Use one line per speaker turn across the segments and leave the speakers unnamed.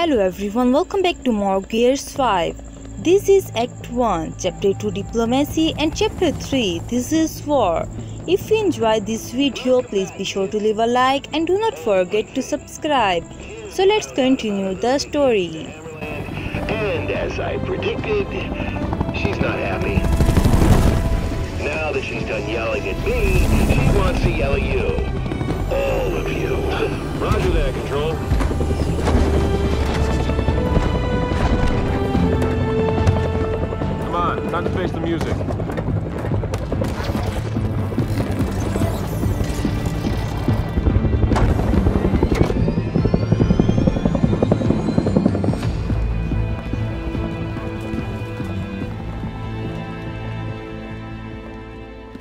Hello everyone, welcome back to more Gears 5. This is Act 1, Chapter 2 Diplomacy and Chapter 3 This is War. If you enjoyed this video, please be sure to leave a like and do not forget to subscribe. So let's continue the story.
And as I predicted, she's not happy. Now that she's done yelling at me, she wants to yell at you. All of you. Roger that, Control.
On, time to face the music.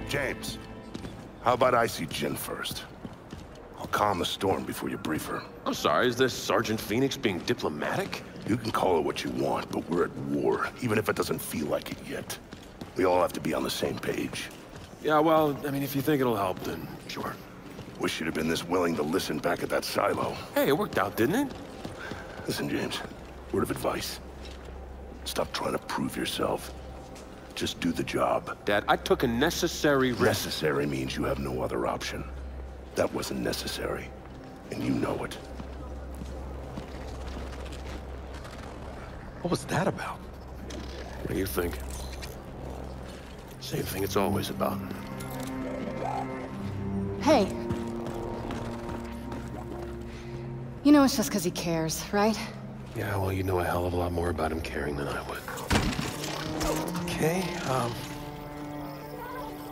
James, how about I see Jinn first? I'll calm the storm before you brief her.
I'm sorry, is this Sergeant Fenix being diplomatic?
You can call it what you want, but we're at war, even if it doesn't feel like it yet. We all have to be on the same page.
Yeah, well, I mean, if you think it'll help, then sure.
Wish you'd have been this willing to listen back at that silo.
Hey, it worked out, didn't it?
Listen, James, word of advice. Stop trying to prove yourself. Just do the job.
Dad, I took a necessary risk.
Necessary means you have no other option. That wasn't necessary, and you know it.
What was that about? What do you think? Same thing it's always about.
Hey. You know it's just because he cares, right?
Yeah, well, you know a hell of a lot more about him caring than I would.
Okay, um...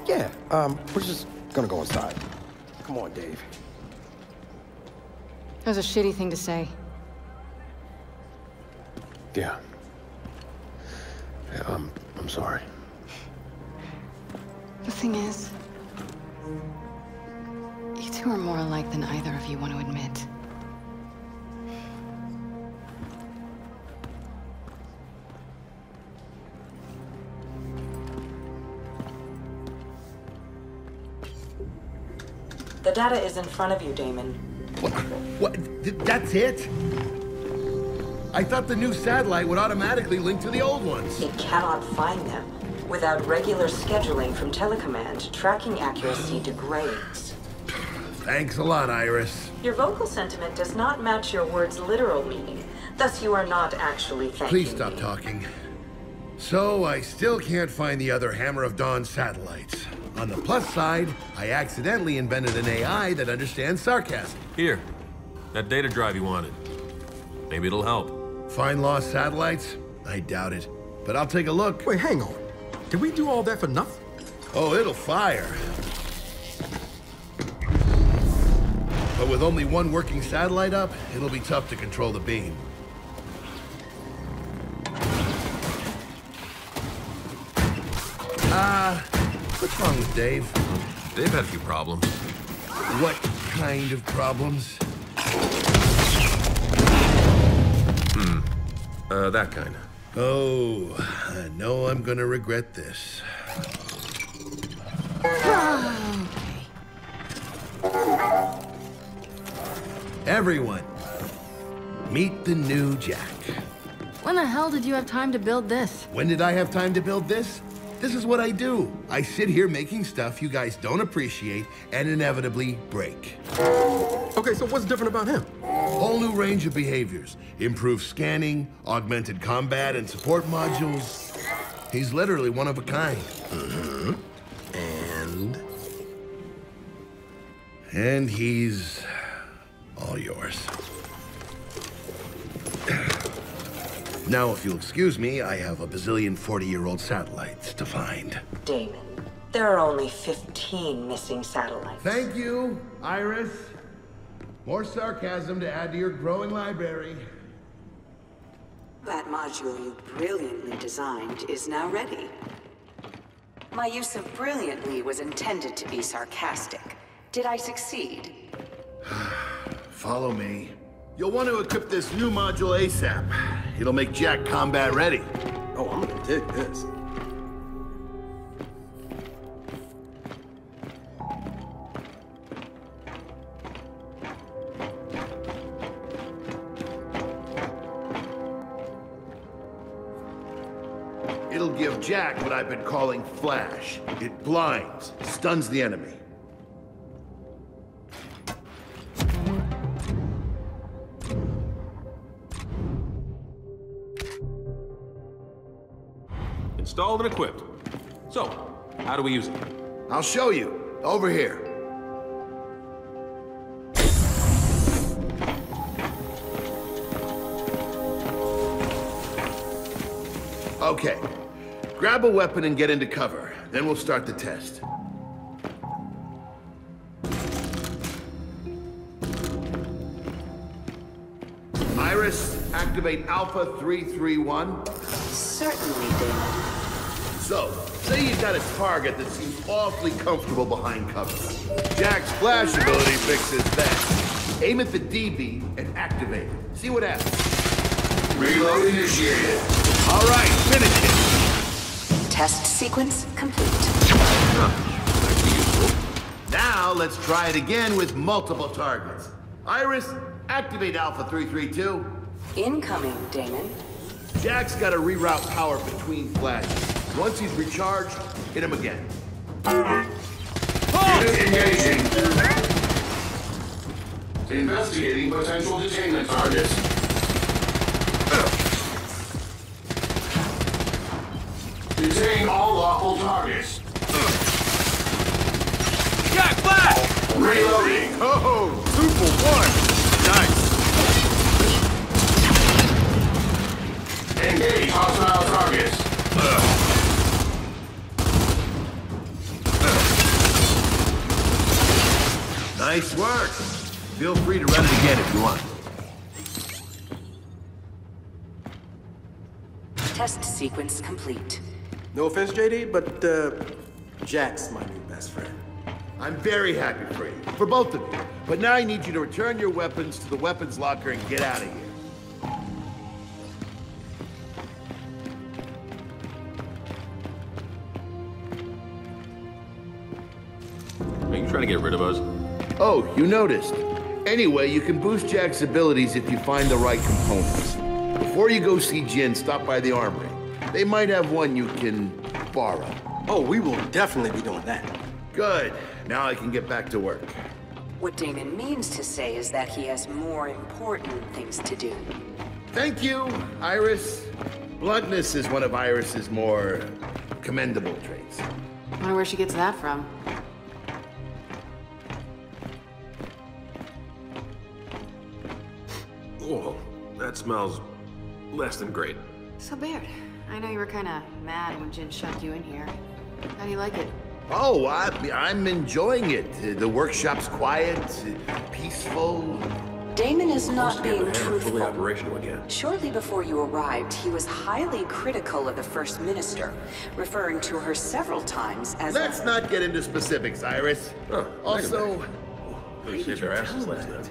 Yeah, um, we're just gonna go inside. Come on, Dave.
That was a shitty thing to say.
Yeah. Yeah, I'm, I'm sorry.
The thing is... You two are more alike than either of you want to admit.
The data is in front of you, Damon.
What? What? Th- That's it? I thought the new satellite would automatically link to the old ones.
It cannot find them. Without regular scheduling from Telecommand, tracking accuracy degrades.
Thanks a lot, Iris.
Your vocal sentiment does not match your word's literal meaning. Thus, you are not actually thanking
Please stop
me.
talking. So, I still can't find the other Hammer of Dawn satellites. On the plus side, I accidentally invented an AI that understands sarcasm.
Here, that data drive you wanted. Maybe it'll help.
Find lost satellites? I doubt it. But I'll take a look.
Wait, hang on. Did we do all that for nothing?
Oh, it'll fire. But with only one working satellite up, it'll be tough to control the beam. Ah, what's wrong with Dave?
They've had a few problems.
What kind of problems?
Uh, that kind.
Oh, I know I'm gonna regret this. Everyone, meet the new Jack.
When the hell did you have time to build this?
When did I have time to build this? This is what I do. I sit here making stuff you guys don't appreciate and inevitably break.
Okay, so what's different about him?
Whole new range of behaviors. Improved scanning, augmented combat, and support modules. He's literally one of a kind. Mm-hmm.
And...
And he's all yours. Now, if you'll excuse me, I have a bazillion 40-year-old satellites to find.
Damon, there are only 15 missing satellites.
Thank you, Iris. More sarcasm to add to your growing library.
That module you brilliantly designed is now ready. My use of brilliantly was intended to be sarcastic. Did I succeed?
Follow me. You'll want to equip this new module ASAP. It'll make Jack combat ready.
Oh, I'm gonna dig this.
It'll give Jack what I've been calling flash. It blinds, stuns the enemy.
Installed and equipped. So, how do we use it?
I'll show you. Over here. Okay. Grab a weapon and get into cover. Then we'll start the test. Iris, activate Alpha 331.
Certainly, Damon.
So, say you've got a target that seems awfully comfortable behind cover. Jack's flash ability fixes that. Aim at the DB and activate it. See what happens.
Reload initiated.
All right, finish it.
Test sequence complete.
Now let's try it again with multiple targets. Iris, activate Alpha 332.
Incoming, Damon.
Jack's got to reroute power between flashes. Once he's recharged, hit him again.
Unit engaging. Investigating potential detainment targets. Detain all lawful targets.
Jack, flash!
Reloading.
Oh, two for one. Nice.
Engage hostile targets.
Nice work. Feel free to run it again if you want.
Test sequence complete.
No offense, JD, but uh, Jack's my new best friend.
I'm very happy for you, for both of you. But now I need you to return your weapons to the weapons locker and get out of here.
Are you trying to get rid of us?
Oh, you noticed. Anyway, you can boost Jack's abilities if you find the right components. Before you go see Jinn, stop by the armory. They might have one you can borrow.
Oh, we will definitely be doing that.
Good. Now I can get back to work.
What Damon means to say is that he has more important things to do.
Thank you, Iris. Bluntness is one of Iris's more commendable traits.
Wonder where she gets that from.
Smells less than great.
So, Baird, I know you were kind of mad when Jinn shoved you in here. How do you like it?
Oh, I, I'm enjoying it. The workshop's quiet, peaceful.
Damon is not being
the hammer fully
truthful.
operational again.
Shortly before you arrived, he was highly critical of the First Minister, referring to her several times as
Let's not get into specifics, Iris. also,
They saved our asses last night.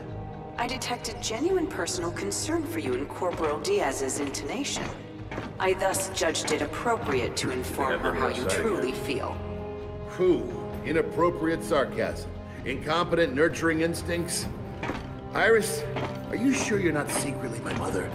I detected genuine personal concern for you in Corporal Diaz's intonation. I thus judged it appropriate to inform her how you truly feel.
whew, inappropriate sarcasm, incompetent nurturing instincts. Iris, are you sure you're not secretly my mother?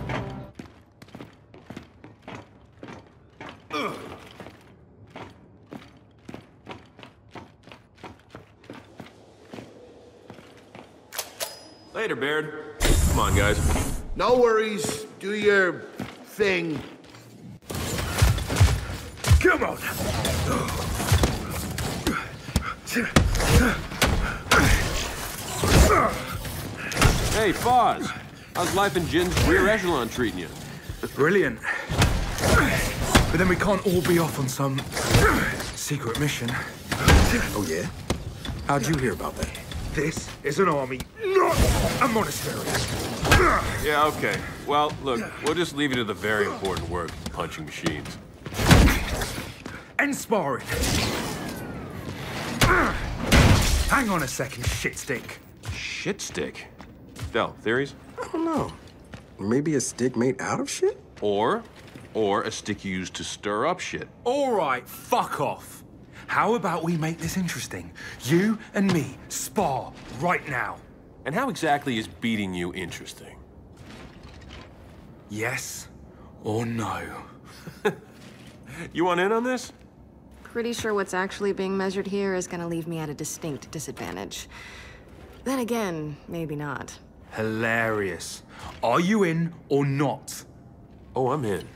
Later, Baird. Come on, guys.
No worries. Do your thing.
Come on!
Hey, Fahz. How's life in Jinn's rear echelon treating you?
Brilliant. But then we can't all be off on some secret mission.
Oh, yeah? How'd you hear about that?
This is an army, not a monastery.
Yeah, okay. Well, look, we'll just leave you to the very important work of punching machines.
And sparring. Hang on a second, shit stick.
Shit stick. Del, theories?
I don't know. Maybe a stick made out of shit?
Or, or a stick used to stir up shit.
All right, fuck off. How about we make this interesting? You and me spar right now.
And how exactly is beating you interesting?
Yes or no?
You want in on this?
Pretty sure what's actually being measured here is gonna leave me at a distinct disadvantage. Then again, maybe not.
Hilarious. Are you in or not?
Oh, I'm in.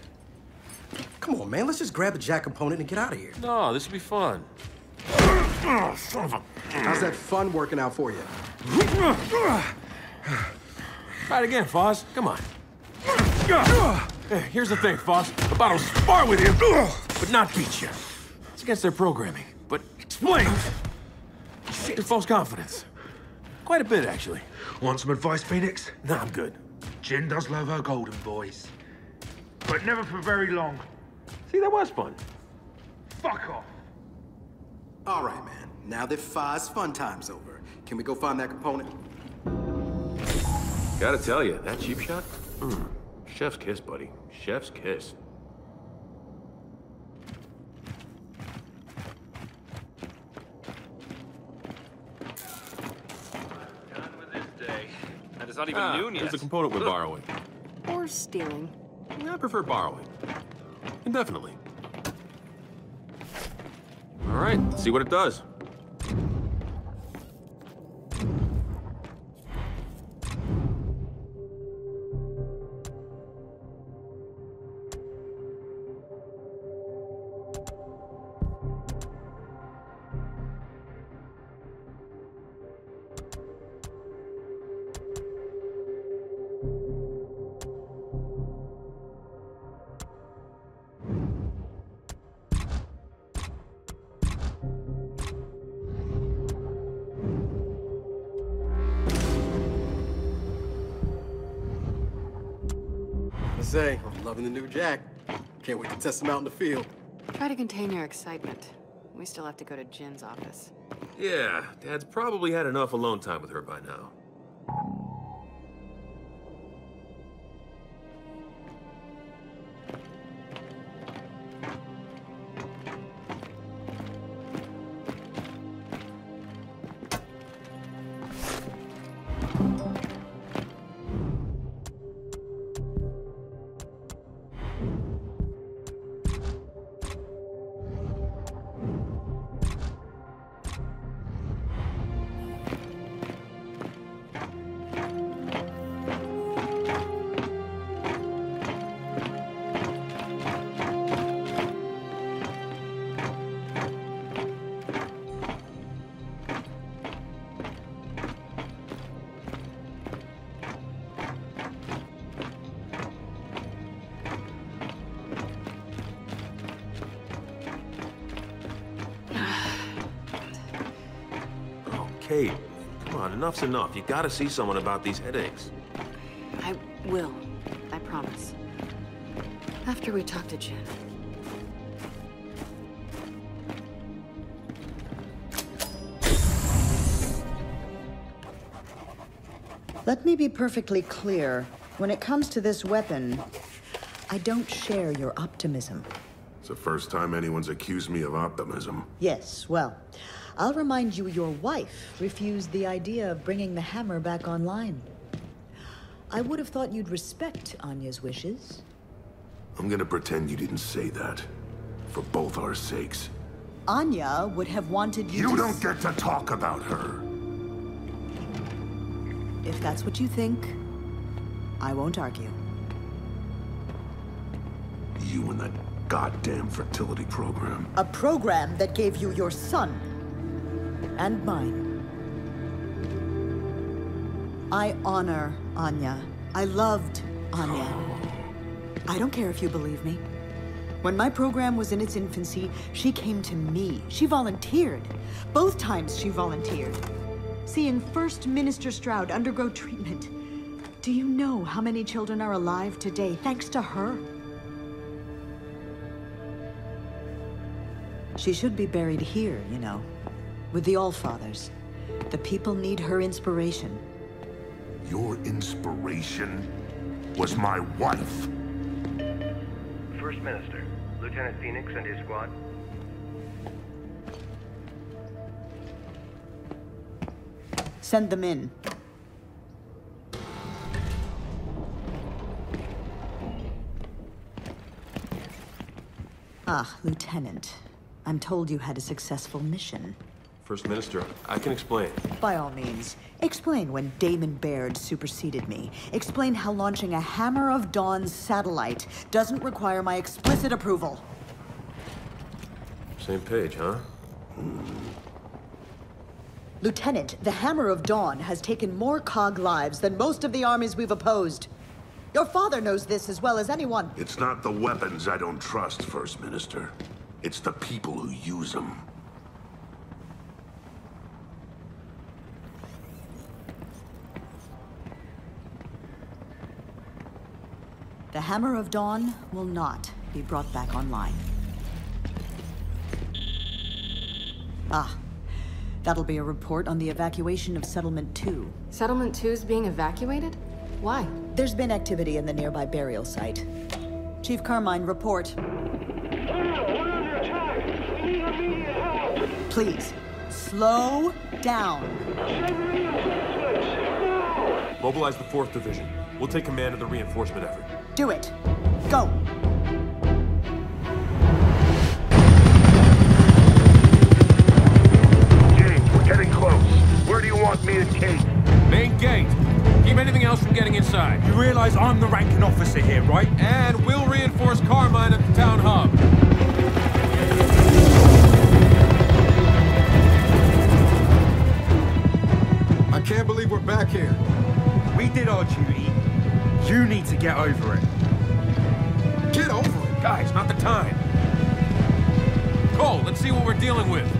Come on, man. Let's just grab the jack component and get out of here.
No, this will be fun. Son of a...
How's that fun working out for you?
Try it again, Fahz. Come on. Hey, Here's the thing, Fahz. About to spar with you, but not beat you. It's against their programming, but explain your false confidence. Quite a bit, actually.
Want some advice, Fenix?
No, I'm good.
Jinn does love her golden boys. But never for very long.
See, that was fun.
Fuck off.
All right, man. Now that Five's fun time's over, can we go find that component?
Gotta tell you, that cheap shot? Mm. Chef's kiss, buddy. Chef's kiss.
And it's not even
Ah,
noon yet.
Here's the component we're borrowing.
Or stealing.
I prefer borrowing. Indefinitely. All right, see what it does.
Loving the new jack. Can't wait to test him out in the field.
Try to contain your excitement. We still have to go to Jinn's office.
Yeah, Dad's probably had enough alone time with her by now. Enough's enough. You gotta see someone about these headaches.
I will. I promise. After we talk to Jinn.
Let me be perfectly clear. When it comes to this weapon, I don't share your optimism.
It's the first time anyone's accused me of optimism.
Yes, well, I'll remind you your wife refused the idea of bringing the hammer back online. I would have thought you'd respect Anya's wishes.
I'm gonna pretend you didn't say that. For both our sakes.
Anya would have wanted you,
You don't get to talk about her.
If that's what you think, I won't argue.
You and that goddamn fertility program.
A program that gave you your son. And mine. I honor Anya. I loved Anya. I don't care if you believe me. When my program was in its infancy, she came to me. She volunteered. Both times she volunteered. Seeing First Minister Stroud undergo treatment. Do you know how many children are alive today thanks to her? She should be buried here, you know, with the Allfathers. The people need her inspiration.
Your inspiration was my wife.
First Minister, Lieutenant Fenix and his squad.
Send them in. Ah, Lieutenant. I'm told you had a successful mission.
First Minister, I can explain.
By all means, explain when Damon Baird superseded me. Explain how launching a Hammer of Dawn satellite doesn't require my explicit approval.
Same page, huh?
Lieutenant, the Hammer of Dawn has taken more COG lives than most of the armies we've opposed. Your father knows this as well as anyone.
It's not the weapons I don't trust, First Minister. It's the people who use them.
The Hammer of Dawn will not be brought back online. Ah, that'll be a report on the evacuation of Settlement 2.
Settlement 2 is being evacuated? Why?
There's been activity in the nearby burial site. Chief Carmine, report. Please, slow down.
Mobilize the 4th Division. We'll take command of the reinforcement effort.
Do it. Go.
James, we're getting close. Where do you want me and Kait?
Main gate. Keep anything else from getting inside.
You realize I'm the ranking officer here, right?
And we'll reinforce Carmine at the town hub.
I can't believe we're back here.
We did our duty. You need to get over it.
Get over it.
Guys, not the time. Cole, let's see what we're dealing with.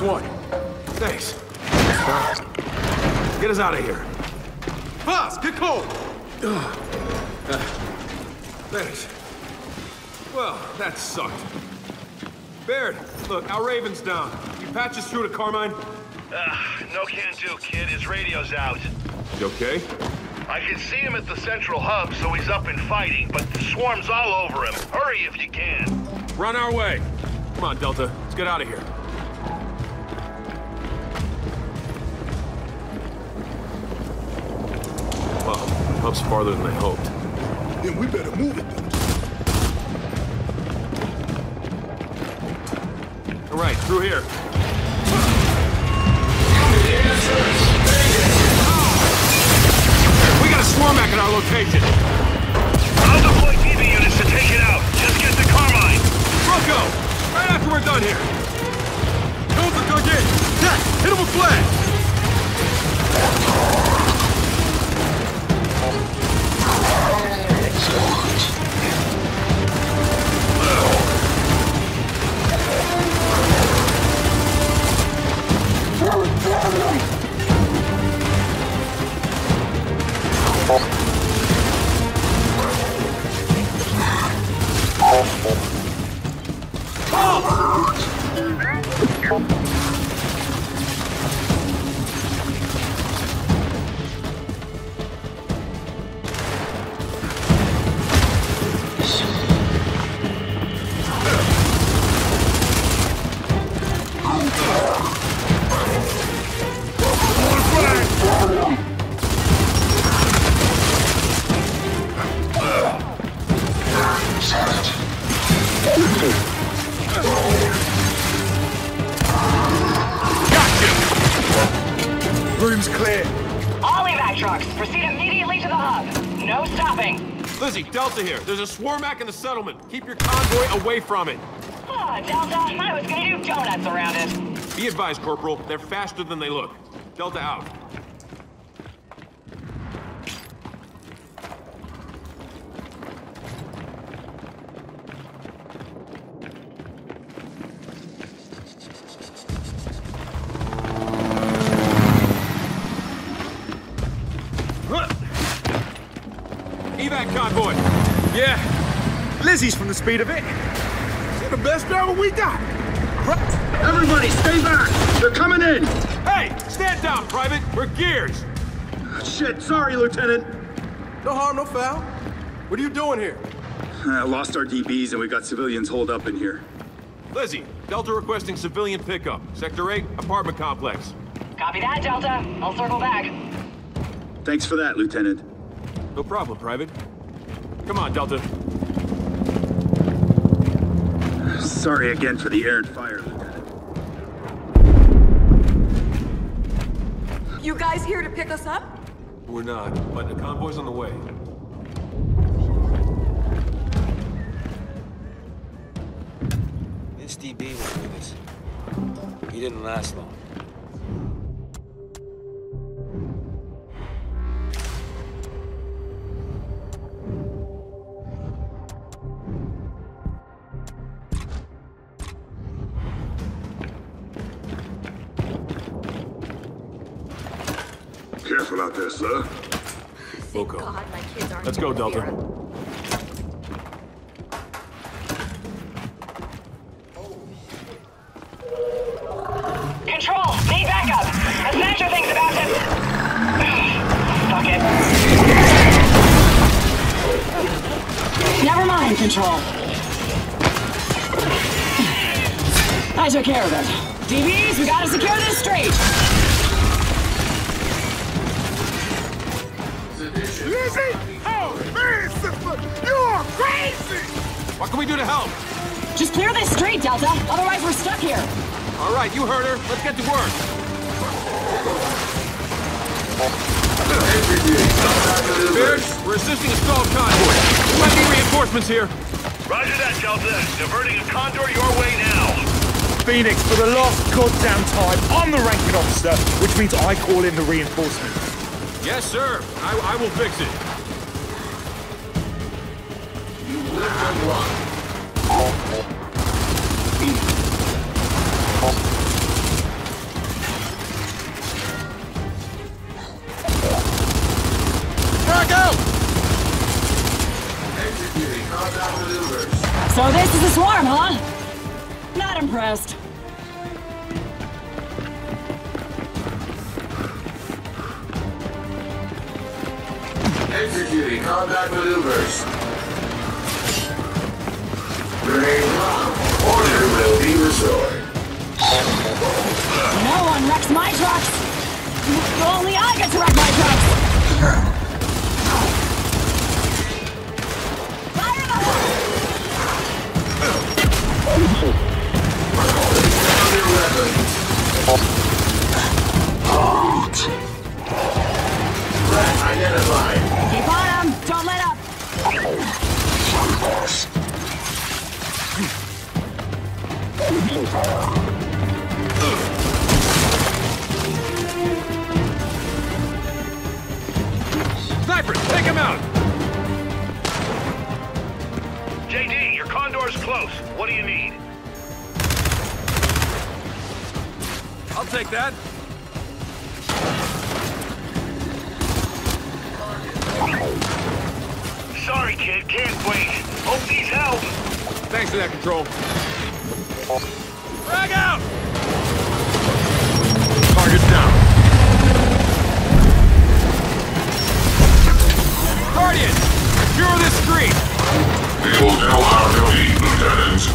One.
Thanks. Get us out of here.
Boss, get cold!
Thanks. Well, that sucked. Baird, look, our Raven's down. You patch us through to Carmine?
Uh, no can do, kid. His radio's out.
You okay?
I can see him at the central hub, so he's up and fighting, but the swarm's all over him. Hurry if you can.
Run our way. Come on, Delta. Let's get out of here. Well, farther than I hoped.
Then we better move it.
All right, through here. We got a swarm back at our location.
I'll deploy TV units to take it out. Just get to Carmine.
Rocco, right after we're done here.
Delta dug in! Jack, hit him with flash!
Oh! Delta here. There's a Swarmak in the settlement. Keep your convoy away from it.
Delta, I was gonna do donuts around it.
Be advised, Corporal. They're faster than they look. Delta out. Evac convoy.
Yeah. Lizzie's from the speed of it. She's the best driver we got.
Everybody, stay back! They're coming in! Hey, stand down, Private. We're gears.
Shit, sorry, Lieutenant.
No harm, no foul. What are you doing here?
I lost our DBs and we got civilians holed up in here.
Lizzie, Delta requesting civilian pickup. Sector 8, apartment complex.
Copy that, Delta. I'll circle back.
Thanks for that, Lieutenant.
No problem, Private. Come on, Delta.
Sorry again for the air and fire, Lieutenant.
You guys here to pick us up?
We're not, but the convoy's on the way.
This DB was with us. He didn't last long.
Careful out there, sir.
Loco.
God, my kids aren't
Let's go, Delta.
Control, need backup. Essential things about to... Fuck it. Never mind, Control. I took care of it. DBs, we gotta secure this straight.
What can we do to help?
Just clear this street, Delta. Otherwise, we're stuck here.
All right, you heard her. Let's get to work. Baird, we're assisting a stalled convoy. There might be reinforcements here.
Roger that, Delta. Diverting a Condor your way now.
Fenix, for the last goddamn time, I'm the ranking officer, which means I call in the reinforcements.
Yes, sir. I, I will fix it.
Drago!
So this is a swarm, huh? Not impressed.
Executing combat maneuvers. Grenade locked. Order will be restored.
No one wrecks my trucks. Only I get to wreck my trucks. Keep on 'em. Don't let up.
Sniper, take him out!
JD, your Condor's close. What do you need?
I'll take that.
Sorry, kid. Can't wait. Hope these help.
Thanks for that control. Frag out! Target down. Guardian! Secure this street!
We will do our duty, Lieutenant.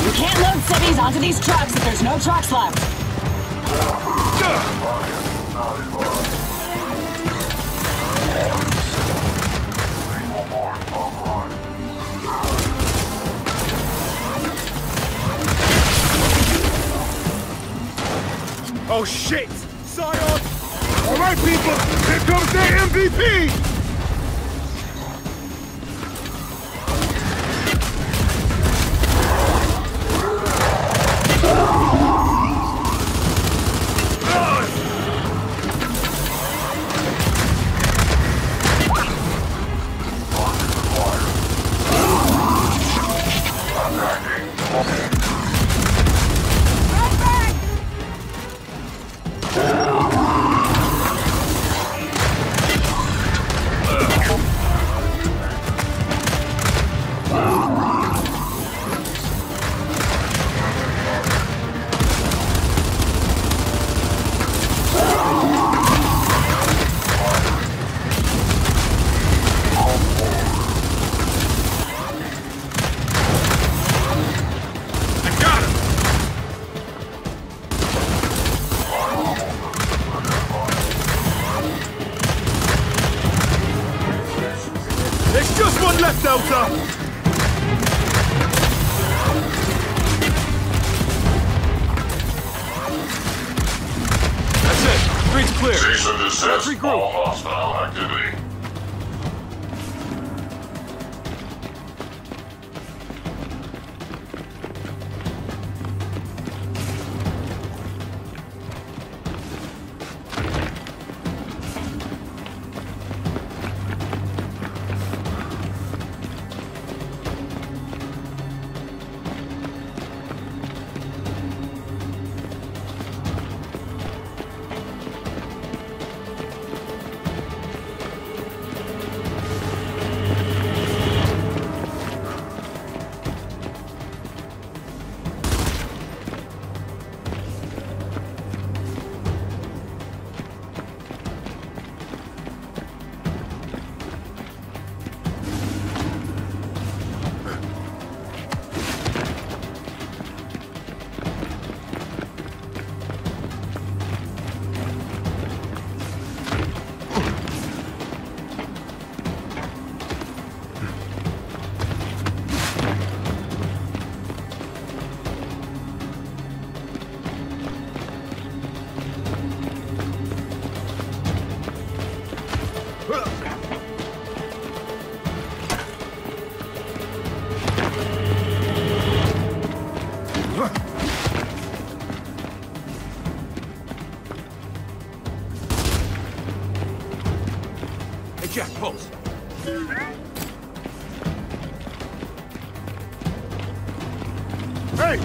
You can't load cities onto these trucks if there's no trucks left.
Oh shit! Up! Alright people, here comes their MVP!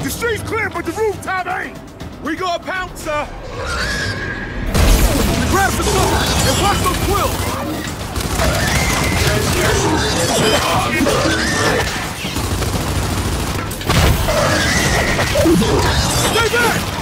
The street's clear, but the rooftop ain't! We got a pouncer!
Grab the sword and watch those quills!
Stay back!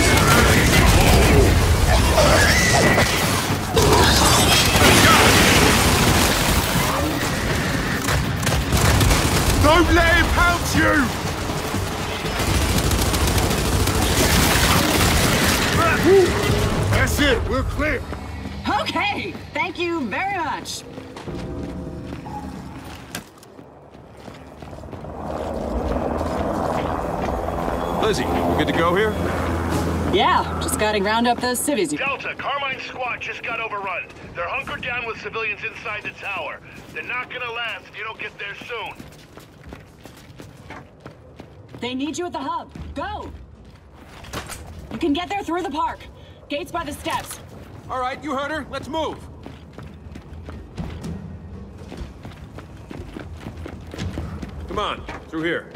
gotta round up those civvies.
Delta, Carmine's squad just got overrun. They're hunkered down with civilians inside the tower. They're not gonna last if you don't get there soon.
They need you at the hub. Go! You can get there through the park. Gates by the steps.
All right, you heard her. Let's move. Come on, through here.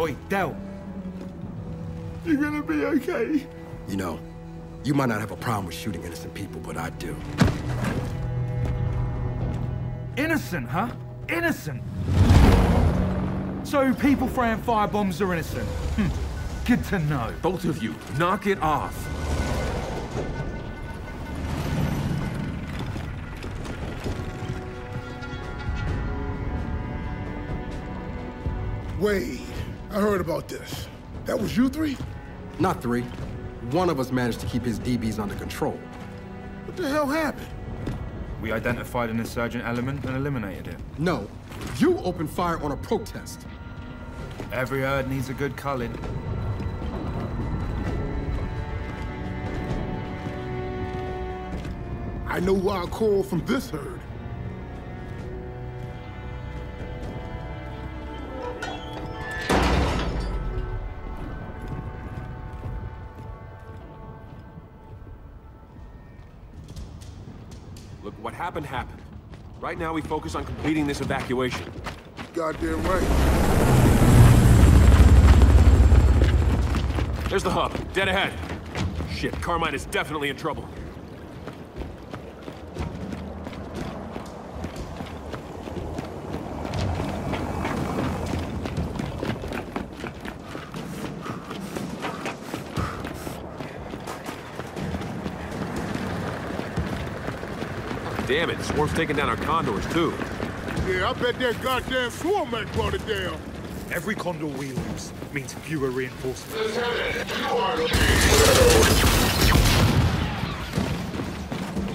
Oi, Del.
You're gonna be okay? You know, you might not have a problem with shooting innocent people, but I do.
Innocent, huh? Innocent? So people throwing firebombs are innocent? Hm. Good to know.
Both of you, knock it off.
Wade, I heard about this. That was you three?
Not three. One of us managed to keep his DBs under control.
What the hell happened?
We identified an insurgent element and eliminated it.
No, you opened fire on a protest.
Every herd needs a good culling.
I know who I'll call from this herd.
Happened happened. Right now, we focus on completing this evacuation.
Goddamn right.
There's the hub, dead ahead. Shit, Carmine is definitely in trouble. Damn it, Swarm's taking down our condors, too.
Yeah, I bet that goddamn Swarmak brought it down.
Every condor we lose means fewer reinforcements.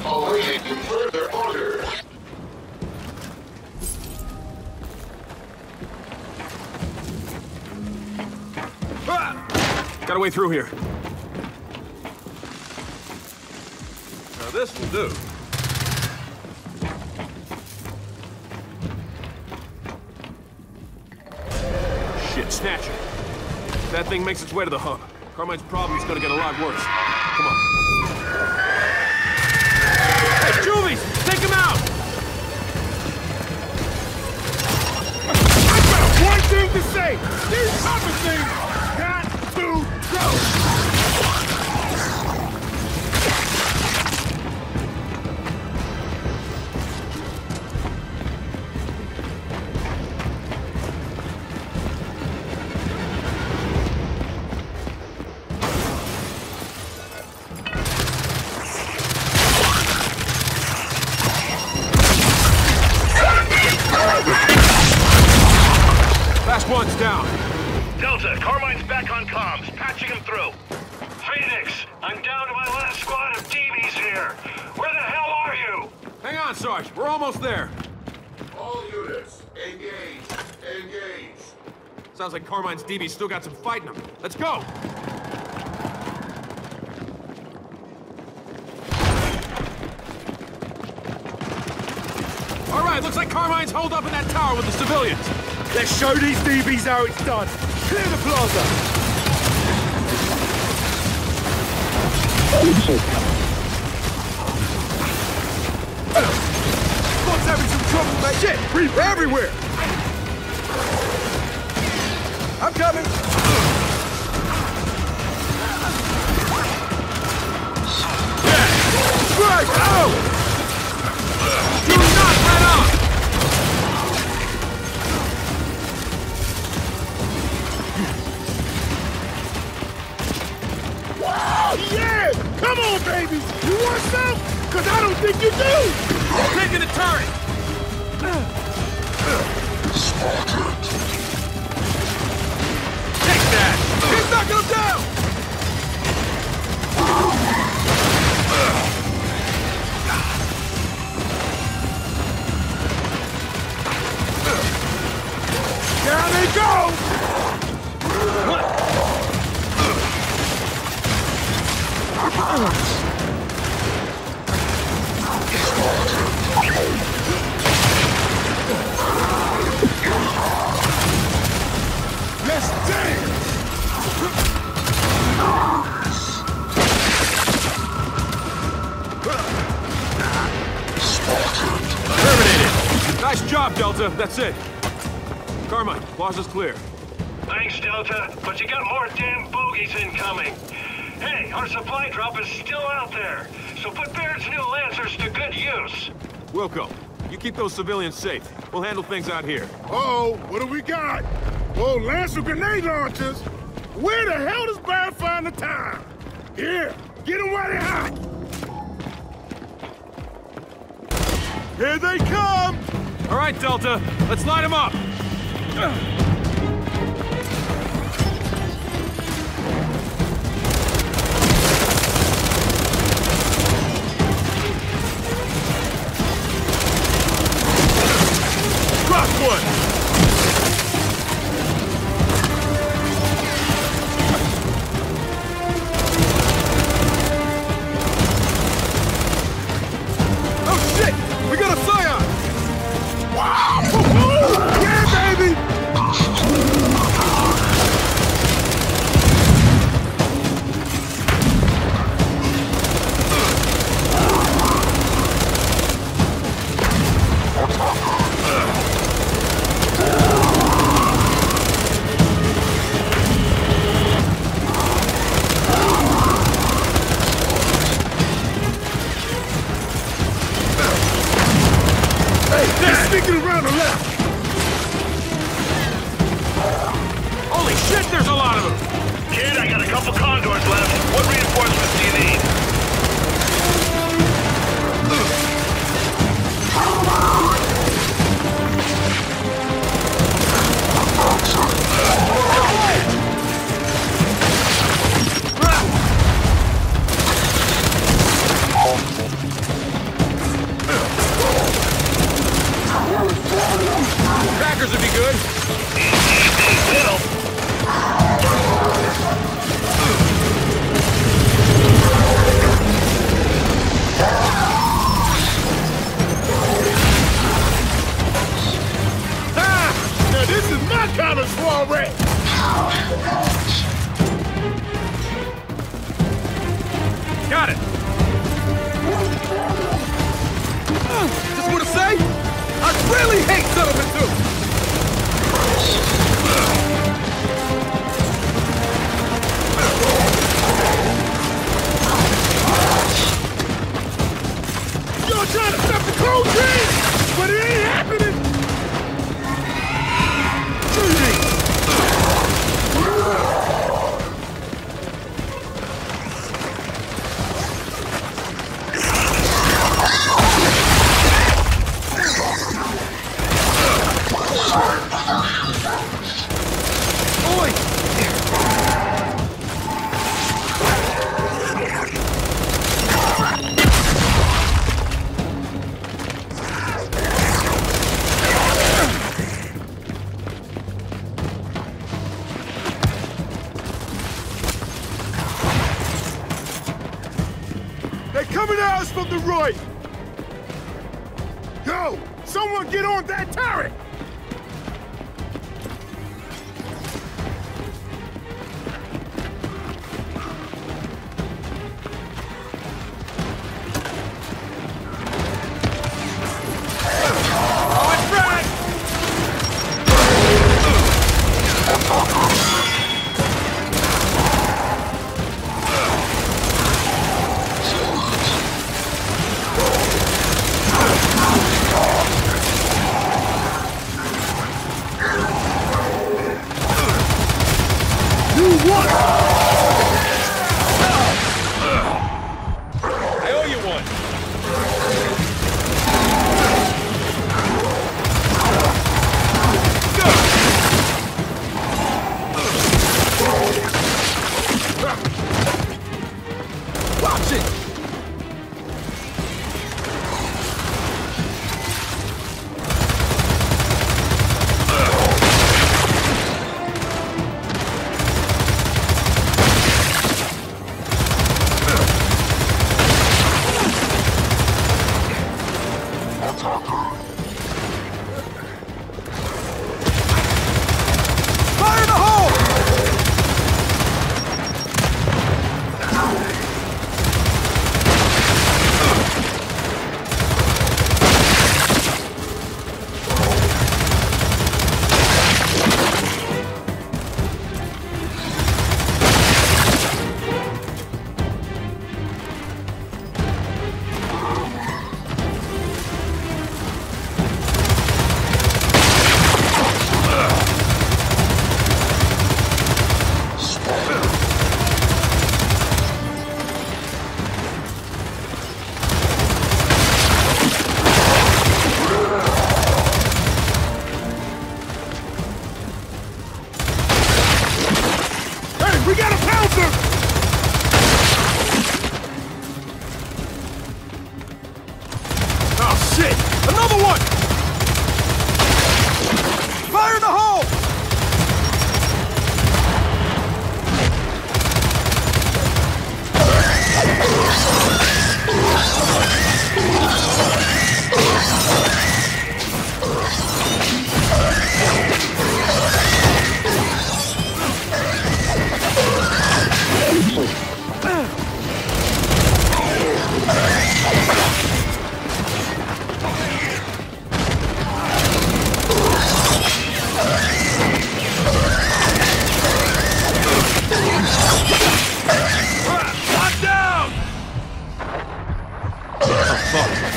Awaiting further orders.
Got a way through here. Now this will do. Snatcher. If that thing makes its way to the hub, Carmine's problem is gonna get a lot worse. Come on. Hey, Juvies! Take him out!
I've got One thing to say, these other things
Carmine's
DB still got some fight in him. Let's go! All right, looks like Carmine's holed up in that tower with the civilians.
Let's show these DBs how it's done. Clear the plaza.
Squad's having some trouble, mate. Shit, we're everywhere. coming! Yeah. Right out!
Do not let off.
Yeah! Come on, baby! You want some? Cause I don't think you do!
Taking a turret! those civilians safe. We'll handle things out here.
Uh oh what do we got? Oh, Whoa, Lancer grenade launchers? Where the hell does Baird find the time? Here, get them while they're hot! Here they come!
All right, Delta, let's light them up!
one.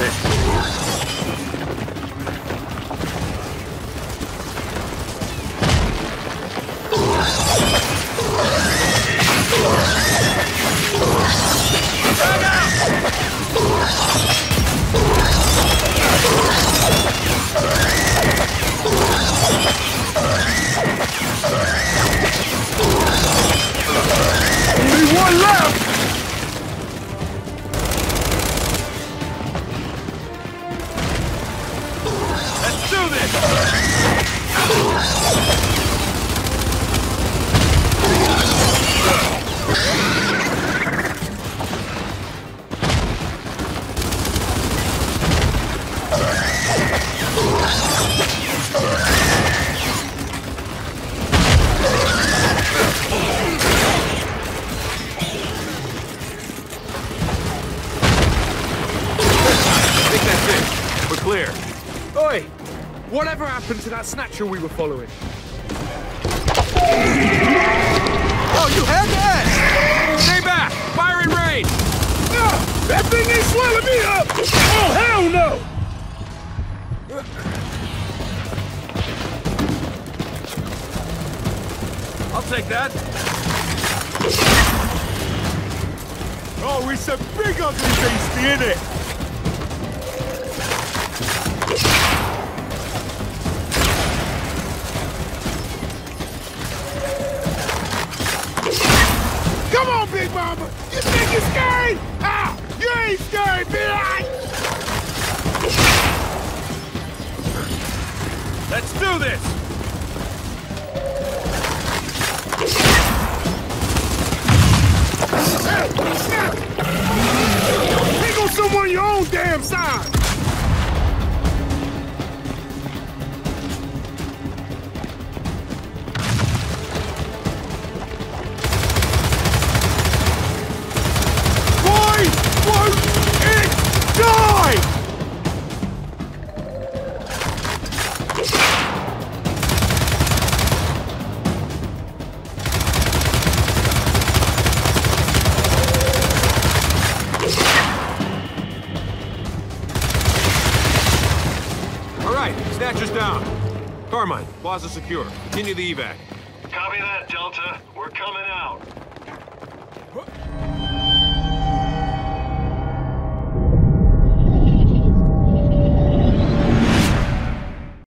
Only one left! That snatcher we were following? Oh, you had that!
Stay back! Fire in range!
Ah, that thing ain't swelling me up! Oh, hell no!
I'll take that.
Oh, it's a big ugly beastie, isn't it? Come on, Big Mama! You think you're scared? Ah! You ain't scary, bitch!
Let's do this!
Pick on someone your own damn size!
Secure. Continue the evac.